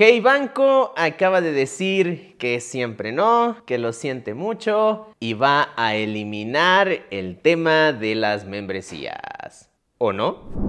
Hey Banco acaba de decir que siempre no, que lo siente mucho y va a eliminar el tema de las membresías. ¿O no?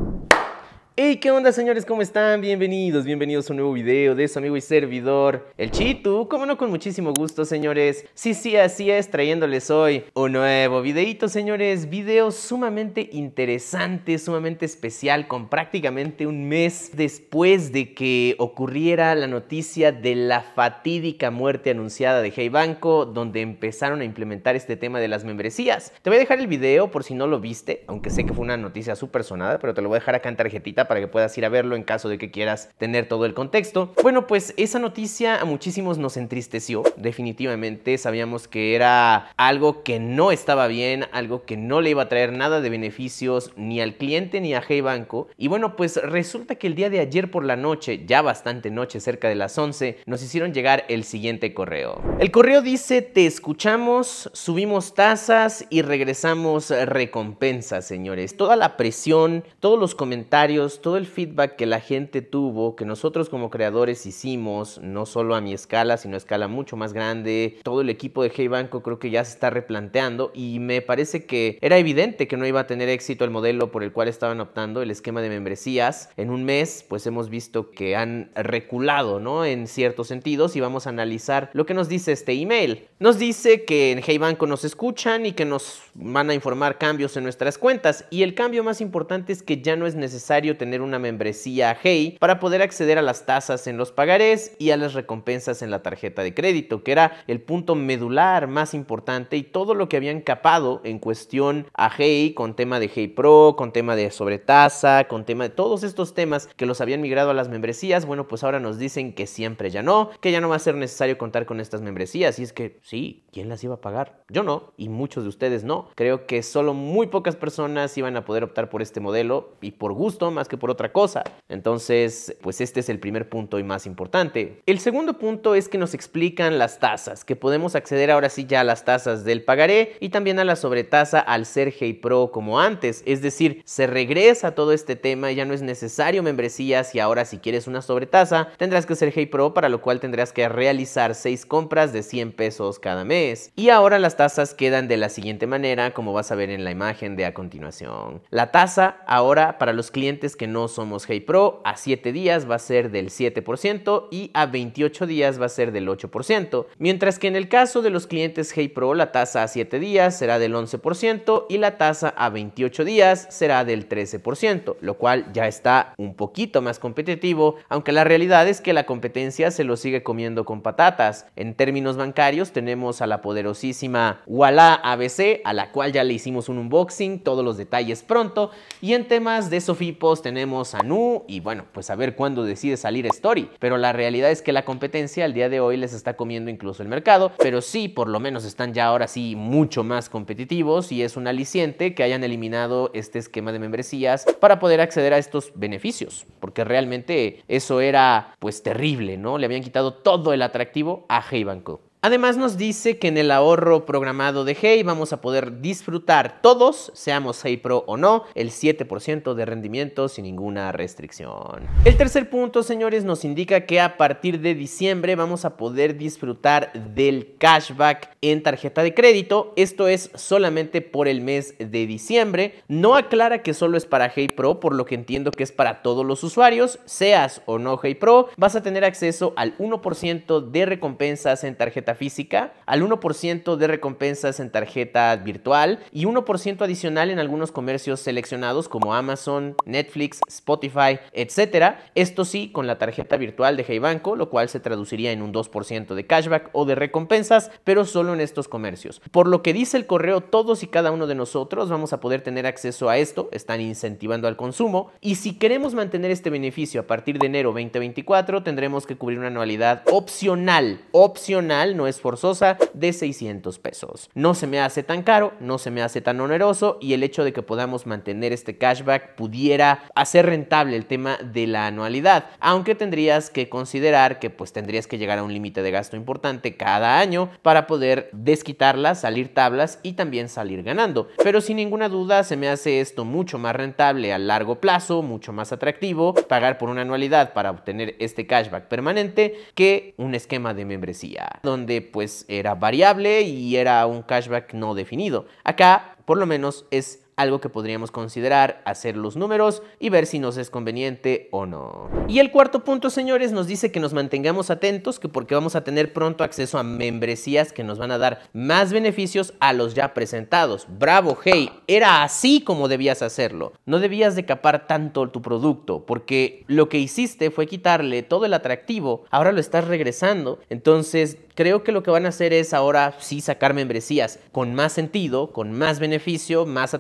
Hey, ¿qué onda señores? ¿Cómo están? Bienvenidos, bienvenidos a un nuevo video de su amigo y servidor, el Chitu. Como no, con muchísimo gusto, señores. Sí, sí, así es, trayéndoles hoy un nuevo videito, señores. Video sumamente interesante, sumamente especial, con prácticamente un mes después de que ocurriera la noticia de la fatídica muerte anunciada de Hey Banco, donde empezaron a implementar este tema de las membresías. Te voy a dejar el video por si no lo viste, aunque sé que fue una noticia súper sonada, pero te lo voy a dejar acá en tarjetita para que puedas ir a verlo en caso de que quieras tener todo el contexto. Bueno, pues esa noticia a muchísimos nos entristeció, definitivamente. Sabíamos que era algo que no estaba bien, algo que no le iba a traer nada de beneficios ni al cliente ni a Hey Banco. Y bueno, pues resulta que el día de ayer por la noche, ya bastante noche, cerca de las 11, nos hicieron llegar el siguiente correo. El correo dice, te escuchamos, subimos tasas y regresamos recompensas, señores. Toda la presión, todos los comentarios, todo el feedback que la gente tuvo, que nosotros como creadores hicimos, no solo a mi escala, sino a escala mucho más grande, todo el equipo de Hey Banco creo que ya se está replanteando y me parece que era evidente que no iba a tener éxito el modelo por el cual estaban optando, el esquema de membresías. En un mes, pues hemos visto que han reculado, ¿no? En ciertos sentidos y vamos a analizar lo que nos dice este email. Nos dice que en Hey Banco nos escuchan y que nos van a informar cambios en nuestras cuentas y el cambio más importante es que ya no es necesario tener una membresía Hey para poder acceder a las tasas en los pagarés y a las recompensas en la tarjeta de crédito, que era el punto medular más importante y todo lo que habían capado en cuestión a Hey con tema de Hey Pro, con tema de sobretasa, con tema de todos estos temas que los habían migrado a las membresías, bueno, pues ahora nos dicen que siempre ya no, que ya no va a ser necesario contar con estas membresías. Y es que sí, ¿quién las iba a pagar? Yo no, y muchos de ustedes no. Creo que solo muy pocas personas iban a poder optar por este modelo y por gusto más que por otra cosa. Entonces, pues este es el primer punto y más importante. El segundo punto es que nos explican las tasas, que podemos acceder ahora sí ya a las tasas del pagaré y también a la sobretasa al ser Hey Pro como antes. Es decir, se regresa todo este tema ya no es necesario membresías y ahora si quieres una sobretasa tendrás que ser Hey Pro para lo cual tendrás que realizar 6 compras de 100 pesos cada mes. Y ahora las tasas quedan de la siguiente manera como vas a ver en la imagen de a continuación. La tasa ahora para los clientes que no somos Hey Pro, a 7 días va a ser del 7% y a 28 días va a ser del 8%, mientras que en el caso de los clientes Hey Pro la tasa a 7 días será del 11% y la tasa a 28 días será del 13%, lo cual ya está un poquito más competitivo, aunque la realidad es que la competencia se lo sigue comiendo con patatas. En términos bancarios tenemos a la poderosísima Walla ABC, a la cual ya le hicimos un unboxing, todos los detalles pronto, y en temas de Sofipos tenemos a Nu y bueno, pues a ver cuándo decide salir Story. Pero la realidad es que la competencia al día de hoy les está comiendo incluso el mercado, pero sí, por lo menos están ya ahora sí mucho más competitivos y es un aliciente que hayan eliminado este esquema de membresías para poder acceder a estos beneficios, porque realmente eso era pues terrible, ¿no? Le habían quitado todo el atractivo a Hey Banco. Además nos dice que en el ahorro programado de Hey vamos a poder disfrutar todos, seamos Hey Pro o no, el 7% de rendimiento sin ninguna restricción. El tercer punto, señores, nos indica que a partir de diciembre vamos a poder disfrutar del cashback en tarjeta de crédito. Esto es solamente por el mes de diciembre. No aclara que solo es para Hey Pro, por lo que entiendo que es para todos los usuarios, seas o no Hey Pro, vas a tener acceso al 1% de recompensas en tarjeta física, al 1% de recompensas en tarjeta virtual y 1% adicional en algunos comercios seleccionados como Amazon, Netflix, Spotify, etc. Esto sí, con la tarjeta virtual de Hey Banco, lo cual se traduciría en un 2% de cashback o de recompensas, pero solo en estos comercios. Por lo que dice el correo, todos y cada uno de nosotros vamos a poder tener acceso a esto, están incentivando al consumo y si queremos mantener este beneficio a partir de enero 2024 tendremos que cubrir una anualidad opcional, opcional, no es forzosa, de 600 pesos. No se me hace tan caro, no se me hace tan oneroso y el hecho de que podamos mantener este cashback pudiera hacer rentable el tema de la anualidad, aunque tendrías que considerar que pues tendrías que llegar a un límite de gasto importante cada año para poder desquitarlas, salir tablas y también salir ganando. Pero sin ninguna duda se me hace esto mucho más rentable a largo plazo, mucho más atractivo pagar por una anualidad para obtener este cashback permanente que un esquema de membresía, donde pues era variable y era un cashback no definido. Acá por lo menos es algo que podríamos considerar, hacer los números y ver si nos es conveniente o no. Y el cuarto punto, señores, nos dice que nos mantengamos atentos, que porque vamos a tener pronto acceso a membresías que nos van a dar más beneficios a los ya presentados. Bravo, hey, era así como debías hacerlo. No debías de capar tanto tu producto, porque lo que hiciste fue quitarle todo el atractivo, ahora lo estás regresando. Entonces, creo que lo que van a hacer es ahora sí sacar membresías con más sentido, con más beneficio, más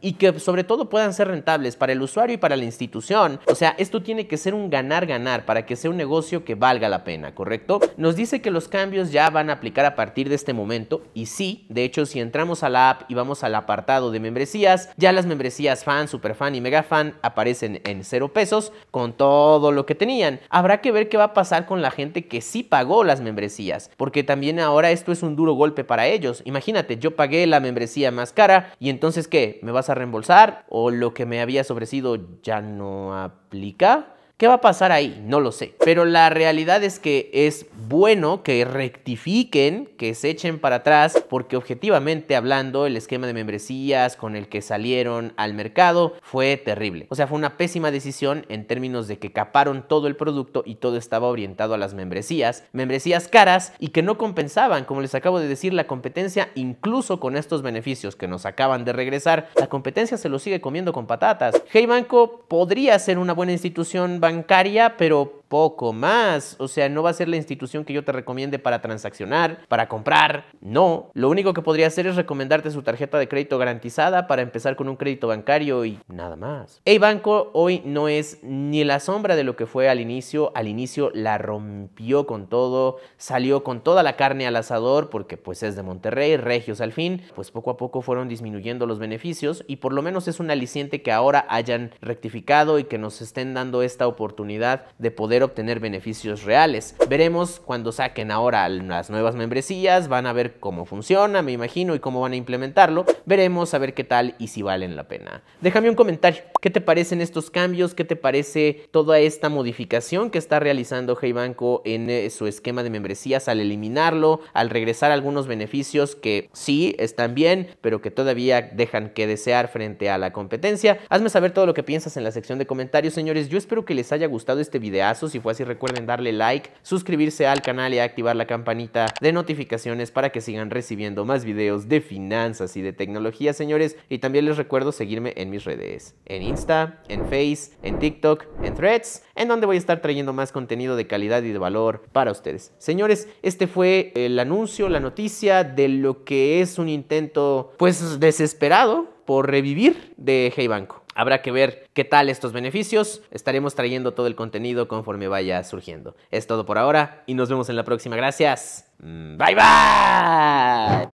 y que sobre todo puedan ser rentables para el usuario y para la institución. O sea, esto tiene que ser un ganar-ganar para que sea un negocio que valga la pena, ¿correcto? Nos dice que los cambios ya van a aplicar a partir de este momento y sí, de hecho, si entramos a la app y vamos al apartado de membresías, ya las membresías fan, super fan y mega fan aparecen en cero pesos con todo lo que tenían. Habrá que ver qué va a pasar con la gente que sí pagó las membresías porque también ahora esto es un duro golpe para ellos. Imagínate, yo pagué la membresía más cara y entonces ¿qué? ¿Me vas a reembolsar? ¿O lo que me habías ofrecido ya no aplica? ¿Qué va a pasar ahí? No lo sé. Pero la realidad es que es bueno que rectifiquen, que se echen para atrás, porque objetivamente hablando, el esquema de membresías con el que salieron al mercado fue terrible. O sea, fue una pésima decisión en términos de que caparon todo el producto y todo estaba orientado a las membresías. Membresías caras y que no compensaban, como les acabo de decir, la competencia, incluso con estos beneficios que nos acaban de regresar, la competencia se lo sigue comiendo con patatas. Hey Banco podría ser una buena institución bancaria, pero poco más. O sea, no va a ser la institución que yo te recomiende para transaccionar, para comprar. No. Lo único que podría hacer es recomendarte su tarjeta de crédito garantizada para empezar con un crédito bancario y nada más. Hey Banco hoy no es ni la sombra de lo que fue al inicio. Al inicio la rompió con todo, salió con toda la carne al asador porque pues es de Monterrey, regios al fin. Pues poco a poco fueron disminuyendo los beneficios y por lo menos es un aliciente que ahora hayan rectificado y que nos estén dando esta oportunidad de poder obtener beneficios reales. Veremos cuando saquen ahora las nuevas membresías, van a ver cómo funciona, me imagino, y cómo van a implementarlo. Veremos a ver qué tal y si valen la pena. Déjame un comentario. ¿Qué te parecen estos cambios? ¿Qué te parece toda esta modificación que está realizando Hey Banco en eh, su esquema de membresías al eliminarlo, al regresar algunos beneficios que sí están bien, pero que todavía dejan que desear frente a la competencia? Hazme saber todo lo que piensas en la sección de comentarios, señores. Yo espero que les haya gustado este videazo. Si fue así, recuerden darle like, suscribirse al canal y activar la campanita de notificaciones para que sigan recibiendo más videos de finanzas y de tecnología, señores. Y también les recuerdo seguirme en mis redes, en Insta, en Face, en TikTok, en Threads, en donde voy a estar trayendo más contenido de calidad y de valor para ustedes. Señores, este fue el anuncio, la noticia de lo que es un intento, pues desesperado por revivir de Hey Banco. Habrá que ver qué tal estos beneficios. Estaremos trayendo todo el contenido conforme vaya surgiendo. Es todo por ahora y nos vemos en la próxima. Gracias. Bye bye.